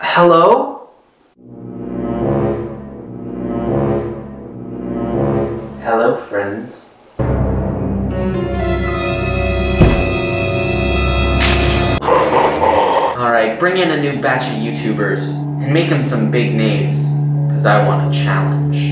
Hello? Hello, friends. Alright, bring in a new batch of YouTubers and make them some big names, because I want a challenge.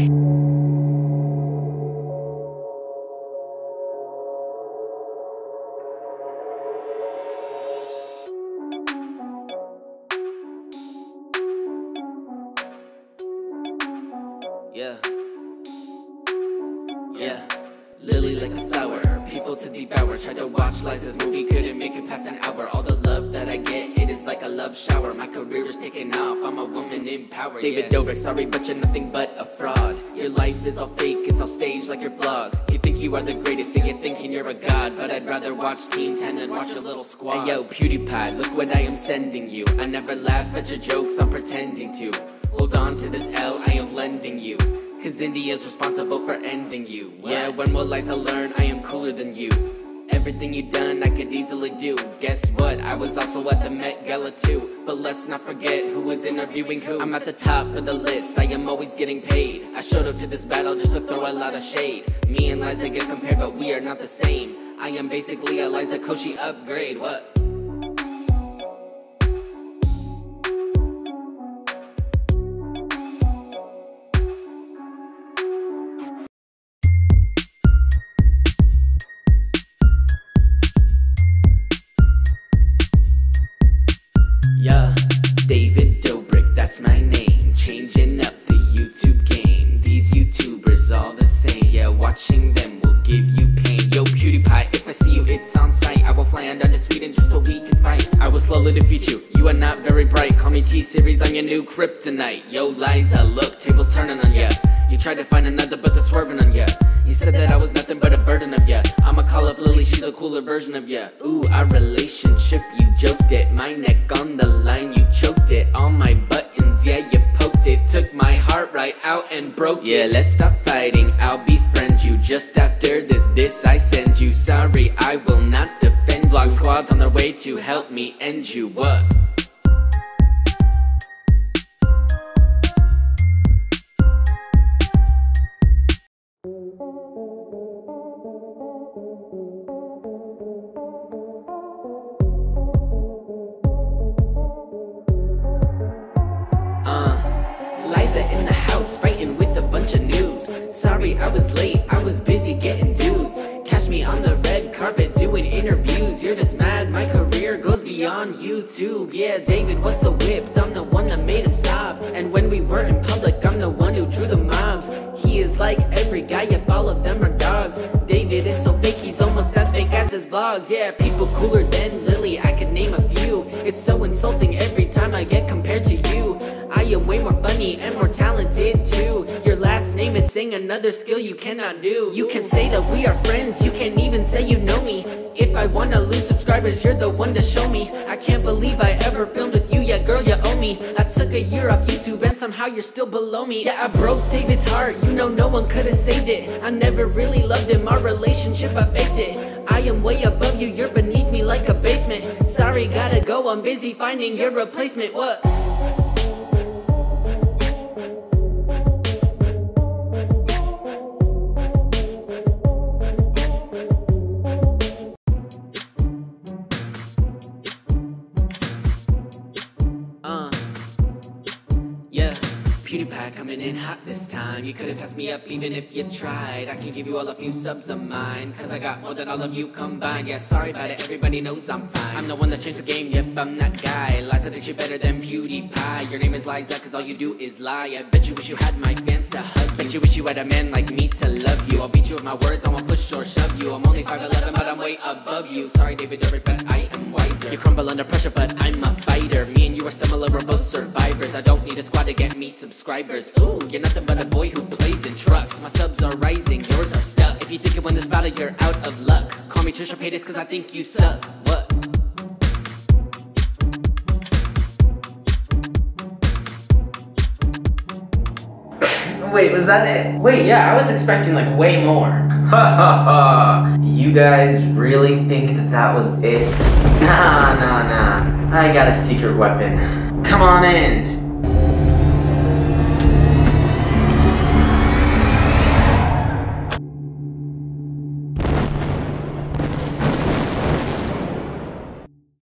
Like a flower, people to devour. Tried to watch Liza's movie, couldn't make it past an hour. All the love that I get, it is like a love shower. My career is taking off, I'm a woman in power. David Dobrik, sorry, but you're nothing but a fraud. Your life is all fake, it's all staged like your vlogs. You think you are the greatest, And you're thinking you're a god. But I'd rather watch Team 10 than watch your little squad. Hey yo, PewDiePie, look what I am sending you. I never laugh at your jokes, I'm pretending to. Hold on to this L, I am lending you. Cause India's responsible for ending you. Yeah, when will Liza learn I am cooler than you? Everything you done, I could easily do. Guess what? I was also at the Met Gala too. But let's not forget who was interviewing who. I'm at the top of the list, I am always getting paid. I showed up to this battle just to throw a lot of shade. Me and Liza get compared, but we are not the same. I am basically a Liza Koshy upgrade. What? Changing up the YouTube game. These YouTubers all the same. Yeah, watching them will give you pain. Yo, PewDiePie, if I see you, it's on sight. I will fly on down to Sweden just so we can fight. I will slowly defeat you. You are not very bright. Call me T Series, I'm your new kryptonite. Yo, Liza, look, tables turning on ya. You tried to find another, but they're swerving on ya. You said that I was nothing but a burden of ya. I'ma call up Lilly, she's a cooler version of ya. Ooh, our relationship, you joked it. My neck on the line, you choked it. All my buttons, yeah, you right out and broke it. Yeah, let's stop fighting, I'll befriend you. Just after this, this I send you. Sorry, I will not defend. Vlog squads on their way to help me end you. What? The fighting with a bunch of news. Sorry, I was late, I was busy getting dudes. Catch me on the red carpet doing interviews. You're just mad, my career goes beyond YouTube. Yeah, David was so whipped, I'm the one that made him stop. And when we were in public, I'm the one who drew the mobs. He is like every guy, yep, all of them are dogs. David is so fake, he's almost as fake as his vlogs. Yeah, people cooler than Lilly, I could name a few. It's so insulting every time I get compared to you. I am way more funny and more talented saying another skill you cannot do. You can say that we are friends, you can't even say you know me. If I wanna lose subscribers, you're the one to show me. I can't believe I ever filmed with you, yeah, girl, you owe me. I took a year off YouTube and somehow you're still below me. Yeah, I broke David's heart, you know no one could've saved it. I never really loved him, our relationship, I faked it. I am way above you, you're beneath me like a basement. Sorry, gotta go, I'm busy finding your replacement. What? Time. You couldn't pass me up even if you tried. I can give you all a few subs of mine. Cause I got more than all of you combined. Yeah, sorry about it, everybody knows I'm fine. I'm the one that changed the game, yep, I'm that guy. Liza thinks you're better than PewDiePie. Your name is Liza cause all you do is lie. I bet you wish you had my fans to hug you. Bet you wish you had a man like me to love you. I'll beat you with my words, I won't push or shove you. I'm only 5'11, but I'm way above you. Sorry, David Dobrik, but I am wiser. You crumble under pressure, but I'm a fighter. Me and you are similar, we're both survivors. I don't need a squad to get me subscribers. Ooh, you're nothing but a boy who plays in trucks. My subs are rising, yours are stuck. If you think you win this battle, you're out of luck. Call me Trisha Paytas cause I think you suck. What? Wait, was that it? Wait, yeah, I was expecting like way more. Ha ha ha! You guys really think that that was it? Nah, nah, nah. I got a secret weapon. Come on in.